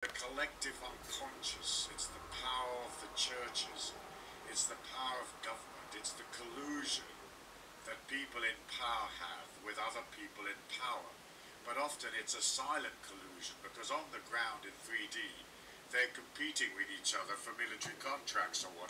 the collective unconscious, it's the power of the churches, it's the power of government, it's the collusion that people in power have with other people in power. But often it's a silent collusion because on the ground in 3D they're competing with each other for military contracts or whatever.